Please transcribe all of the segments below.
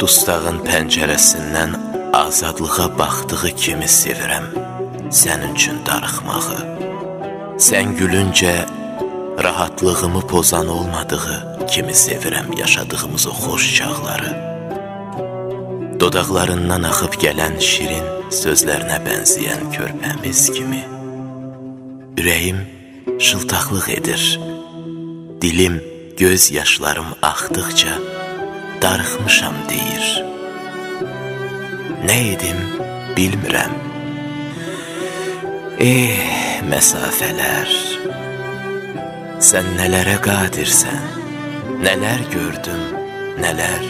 Dustağın pəncərəsindən azadlığa baxdığı kimi sevirəm sənin üçün darıxmağı. Sən gülüncə rahatlığımı pozan olmadığı kimi sevirəm yaşadığımız o xoş çağları. Dodaqlarından axıb gələn şirin sözlərinə bənzəyən körpəmiz kimi. Ürəyim şıltaqlıq edir. Dilim göz yaşlarım axdıqca darıxmışam deyir. Nə edim bilmirəm. Eh, məsafələr. Sən nələrə qadirsən? Nələr gördüm, nələr?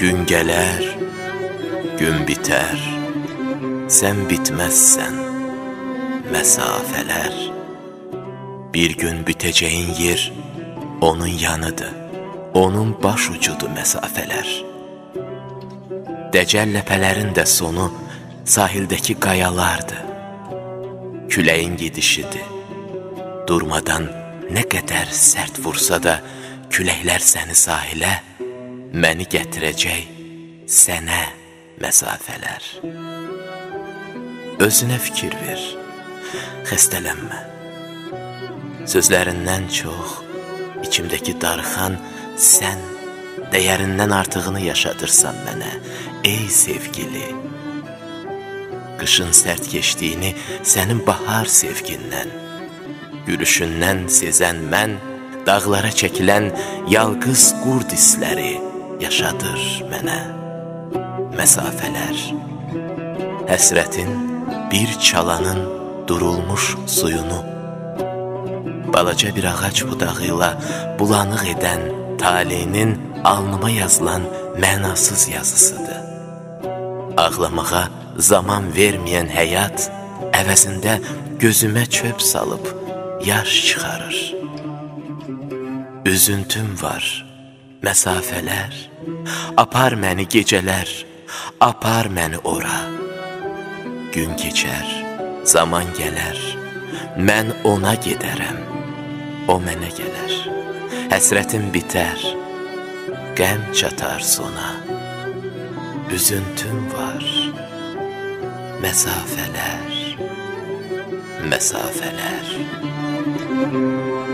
Gün gələr, gün bitər. Sən bitməzsən. Məsafələr. Bir gün bitəcəyin yer onun yanıdır. Onun baş ucudu məsafələr. Dəcəl ləpələrin də sonu sahildəki qayalardır. Küləyin gedişidir. Durmadan nə qədər sərt vursa da, küləklər səni sahilə, məni gətirəcək sənə məsafələr. Özünə fikir ver, xəstələnmə. Sözlərindən çox, içimdəki darıxan sən dəyərindən artığını yaşadırsan mənə, ey sevgili. Qışın sərt keçdiyini sənin bahar sevgindən, gülüşündən sezən mən, dağlara çəkilən yalqız qurd isləri yaşadır mənə. Məsafələr, həsrətin bir çalanın durulmuş suyunu, balaca bir ağac budağıyla bulanıq edən taleyinin alnıma yazılan mənasız yazısıdır. Ağlamağa zaman verməyən həyat əvəzində gözümə çöp salıb yaş çıxarır. Üzüntüm var, məsafələr, apar məni gecələr, apar məni ora. Gün keçər, zaman gələr, mən ona gedərəm, o mənə gələr. Həsrətim bitər, qəm çatar sona. Üzüntüm var, məsafələr, məsafələr. Müzik